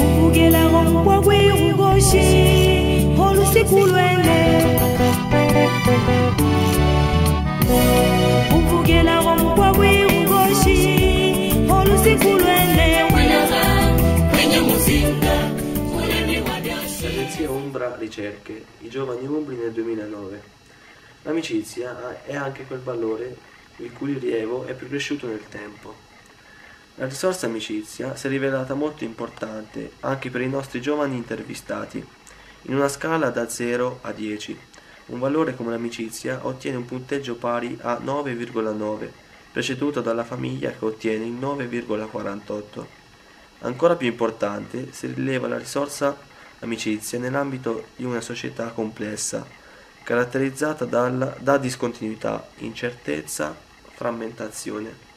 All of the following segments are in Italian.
uvugela ngompwa kwirukoshi olusiku lwene uvugela ngompwa kwirukoshi olusiku lwene L'agenzia Umbra Ricerche, i giovani umbri nel 2009. L'amicizia è anche quel valore il cui rilievo è più cresciuto nel tempo. La risorsa amicizia si è rivelata molto importante anche per i nostri giovani intervistati, in una scala da 0 a 10. Un valore come l'amicizia ottiene un punteggio pari a 9,9, preceduto dalla famiglia che ottiene il 9,48. Ancora più importante si rileva la risorsa amicizia nell'ambito di una società complessa, caratterizzata dalla- da discontinuità, incertezza, frammentazione.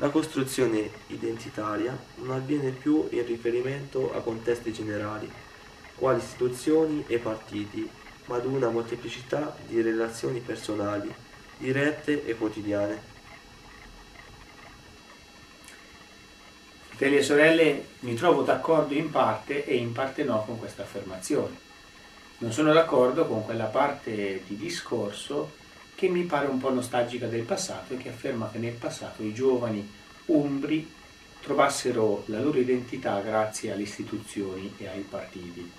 La costruzione identitaria non avviene più in riferimento a contesti generali, quali istituzioni e partiti, ma ad una molteplicità di relazioni personali, dirette e quotidiane. Fratelli e sorelle, mi trovo d'accordo in parte e in parte no con questa affermazione. Non sono d'accordo con quella parte di discorso che mi pare un po' nostalgica del passato e che afferma che nel passato i giovani umbri trovassero la loro identità grazie alle istituzioni e ai partiti.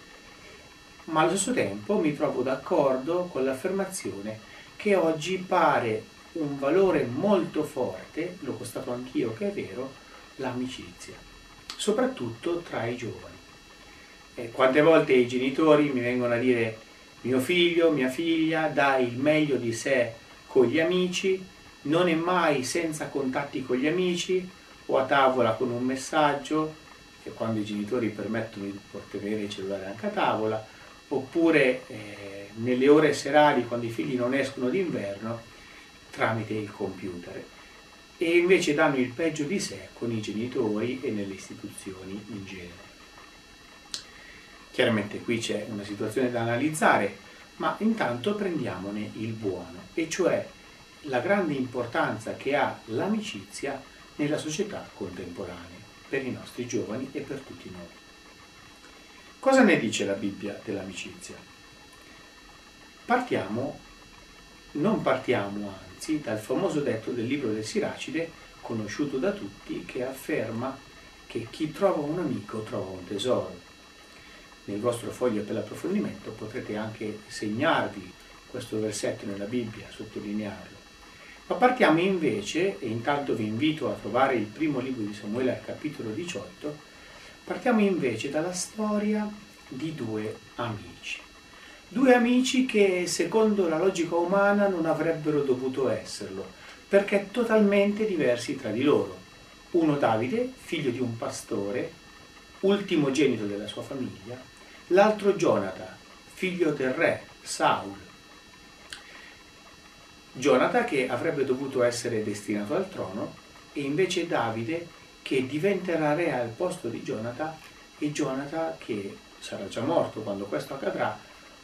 Ma allo stesso tempo mi trovo d'accordo con l'affermazione che oggi pare un valore molto forte, l'ho constato anch'io che è vero, l'amicizia, soprattutto tra i giovani. E quante volte i genitori mi vengono a dire mio figlio, mia figlia dà il meglio di sé con gli amici, non è mai senza contatti con gli amici o a tavola con un messaggio, che quando i genitori permettono di portare il cellulare anche a tavola, oppure eh, nelle ore serali quando i figli non escono d'inverno tramite il computer e invece danno il peggio di sé con i genitori e nelle istituzioni in genere. Chiaramente qui c'è una situazione da analizzare, ma intanto prendiamone il buono, e cioè la grande importanza che ha l'amicizia nella società contemporanea, per i nostri giovani e per tutti noi. Cosa ne dice la Bibbia dell'amicizia? Partiamo, non partiamo anzi, dal famoso detto del libro del Siracide, conosciuto da tutti, che afferma che chi trova un amico trova un tesoro. Nel vostro foglio per l'approfondimento potrete anche segnarvi questo versetto nella Bibbia, sottolinearlo. Ma partiamo invece, e intanto vi invito a trovare il primo libro di Samuele al capitolo 18, partiamo invece dalla storia di due amici. Due amici che secondo la logica umana non avrebbero dovuto esserlo, perché totalmente diversi tra di loro. Uno Davide, figlio di un pastore, ultimogenito della sua famiglia, l'altro Jonathan, figlio del re, Saul. Jonathan che avrebbe dovuto essere destinato al trono e invece Davide che diventerà re al posto di Jonathan e Jonathan che sarà già morto quando questo accadrà,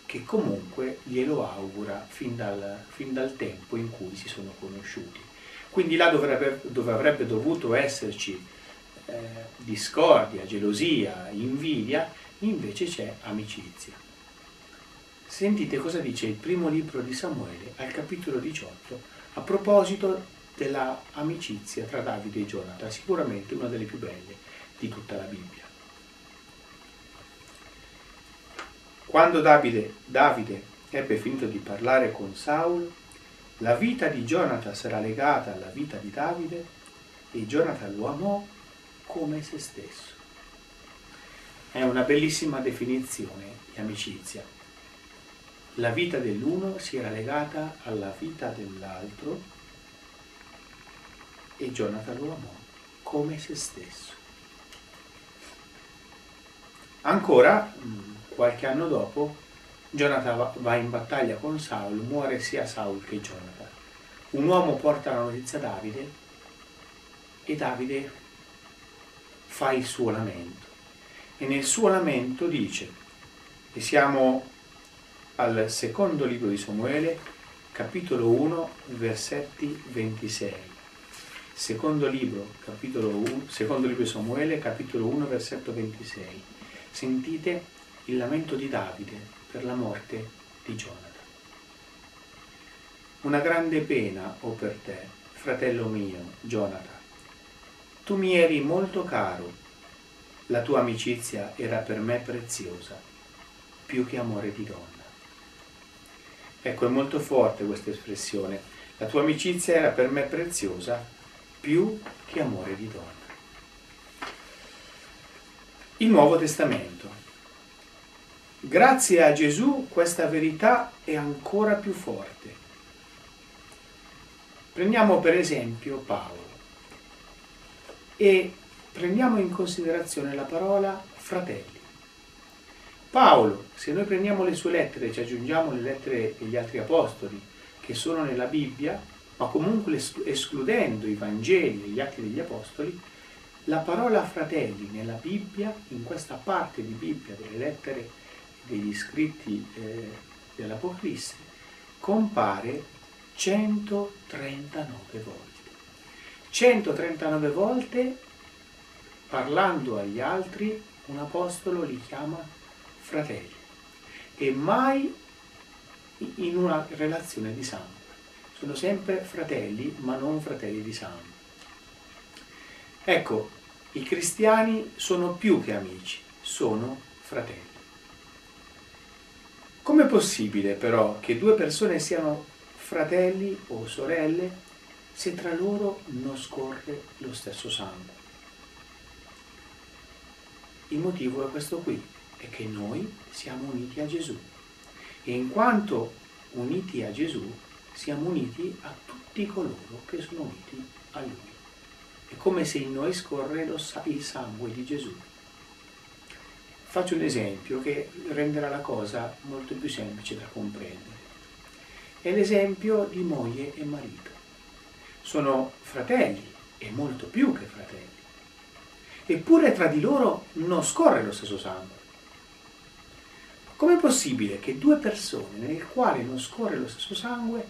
che comunque glielo augura fin dal, fin dal tempo in cui si sono conosciuti. Quindi là dove avrebbe, dove avrebbe dovuto esserci eh, discordia, gelosia, invidia, invece c'è amicizia. Sentite cosa dice il primo libro di Samuele al capitolo 18 a proposito della amicizia tra Davide e Jonathan, sicuramente una delle più belle di tutta la Bibbia. Quando Davide, Davide ebbe finito di parlare con Saul, la vita di Jonathan sarà legata alla vita di Davide e Jonathan lo amò come se stesso. È una bellissima definizione di amicizia. La vita dell'uno si era legata alla vita dell'altro e Jonathan lo amò come se stesso. Ancora, qualche anno dopo, Jonathan va in battaglia con Saul, muore sia Saul che Jonathan. Un uomo porta la notizia a Davide e Davide fa il suo lamento. E nel suo lamento dice, e siamo al secondo libro di Samuele, capitolo 1, versetti 26. Secondo libro, capitolo 1, secondo libro di Samuele, capitolo 1, versetto 26. Sentite il lamento di Davide per la morte di Jonathan. Una grande pena ho per te, fratello mio, Jonathan. Tu mi eri molto caro, la tua amicizia era per me preziosa, più che amore di donna. Ecco, è molto forte questa espressione. La tua amicizia era per me preziosa, più che amore di donna. Il Nuovo Testamento. Grazie a Gesù questa verità è ancora più forte. Prendiamo per esempio Paolo e prendiamo in considerazione la parola fratelli. Paolo, se noi prendiamo le sue lettere e ci aggiungiamo le lettere degli altri apostoli che sono nella Bibbia, ma comunque escludendo i Vangeli e gli atti degli apostoli, la parola fratelli nella Bibbia, in questa parte di Bibbia delle lettere degli scritti eh, dell'Apocalisse, compare 139 volte. 139 volte parlando agli altri un apostolo li chiama fratelli e mai in una relazione di sangue. Sono sempre fratelli, ma non fratelli di sangue. Ecco, i cristiani sono più che amici, sono fratelli. Com'è possibile però che due persone siano fratelli o sorelle se tra loro non scorre lo stesso sangue? Il motivo è questo qui, è che noi siamo uniti a Gesù e in quanto uniti a Gesù siamo uniti a tutti coloro che sono uniti a Lui. È come se in noi scorre il sangue di Gesù. Faccio un esempio che renderà la cosa molto più semplice da comprendere. È l'esempio di moglie e marito. Sono fratelli e molto più che fratelli. Eppure tra di loro non scorre lo stesso sangue. Com'è possibile che due persone nel quale non scorre lo stesso sangue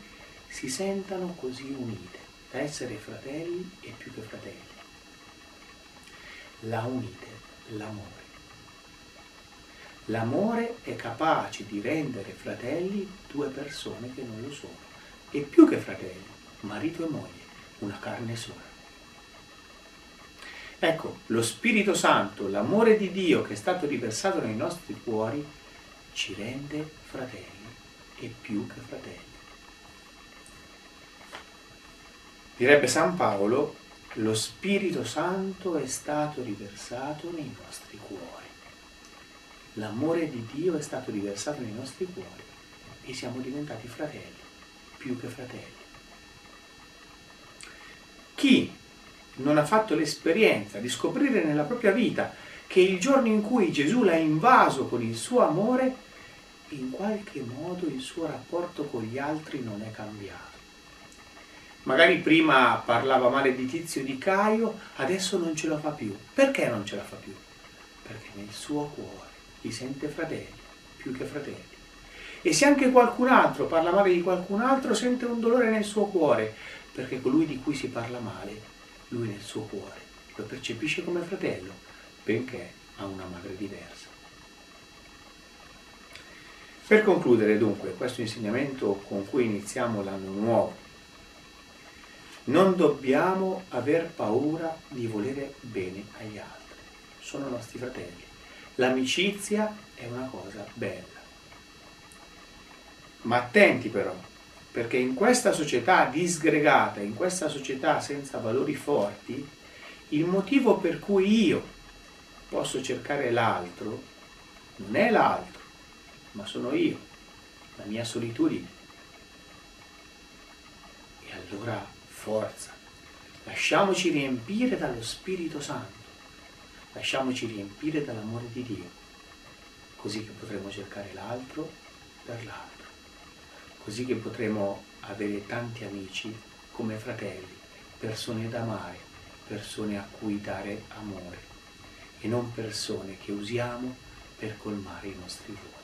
si sentano così unite, da essere fratelli e più che fratelli? La unite l'amore. L'amore è capace di rendere fratelli due persone che non lo sono, e più che fratelli, marito e moglie, una carne sola. Ecco, lo Spirito Santo, l'amore di Dio che è stato riversato nei nostri cuori, ci rende fratelli e più che fratelli. Direbbe San Paolo, lo Spirito Santo è stato riversato nei nostri cuori. L'amore di Dio è stato riversato nei nostri cuori e siamo diventati fratelli, più che fratelli. Chi non ha fatto l'esperienza di scoprire nella propria vita che il giorno in cui Gesù l'ha invaso con il suo amore, in qualche modo il suo rapporto con gli altri non è cambiato. Magari prima parlava male di Tizio di Caio, adesso non ce la fa più. Perché non ce la fa più? Perché nel suo cuore li sente fratelli, più che fratelli. E se anche qualcun altro parla male di qualcun altro, sente un dolore nel suo cuore, perché colui di cui si parla male, lui nel suo cuore lo percepisce come fratello, benché ha una madre diversa. Per concludere dunque questo insegnamento con cui iniziamo l'anno nuovo, non dobbiamo aver paura di volere bene agli altri, sono nostri fratelli. L'amicizia è una cosa bella. Ma attenti però, perché in questa società disgregata, in questa società senza valori forti, il motivo per cui io posso cercare l'altro non è l'altro, ma sono io, la mia solitudine. E allora forza, lasciamoci riempire dallo Spirito Santo, lasciamoci riempire dall'amore di Dio, così che potremo cercare l'altro per l'altro, così che potremo avere tanti amici come fratelli, persone da amare, persone a cui dare amore non persone che usiamo per colmare i nostri vuoti.